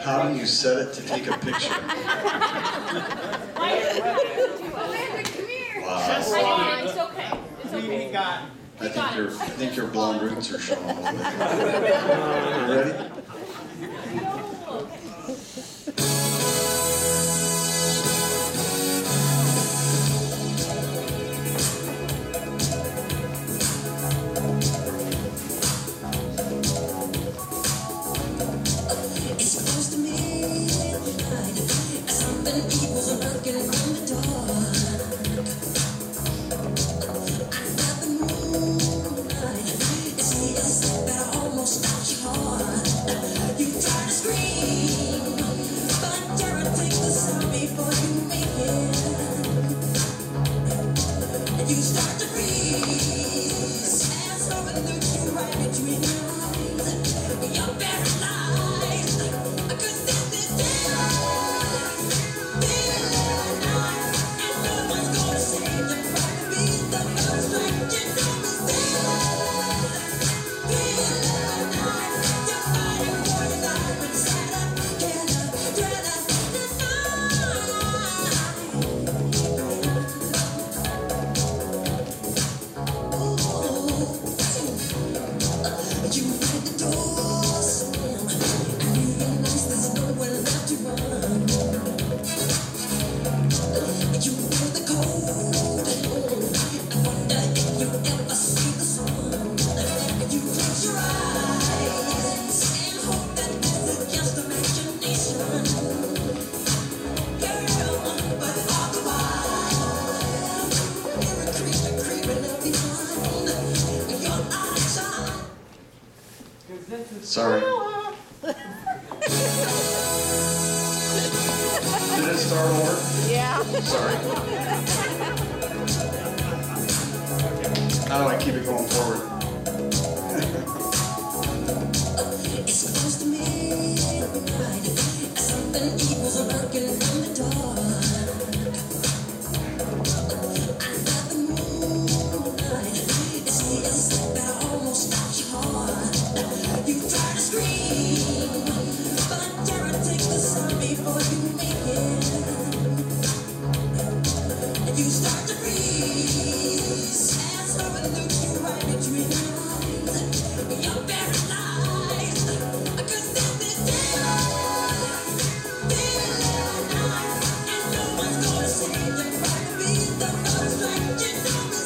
How do you set it to take a picture? Come here. Wow. I know, it's okay, it's okay. got I think your, I think your blonde roots are showing ready? you start Sorry. Did it start over? Yeah. Sorry. How do I keep it going forward? just like you know.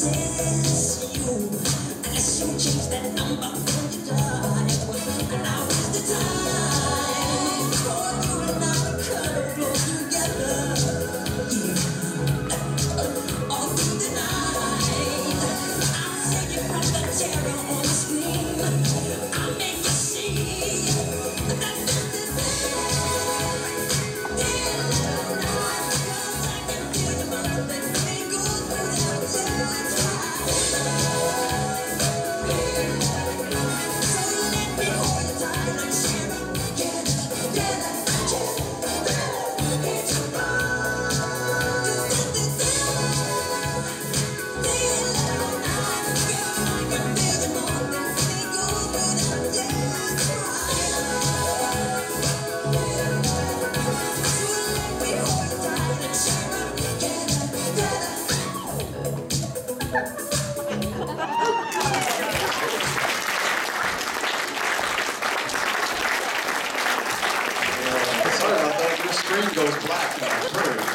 As you change that number screen goes black.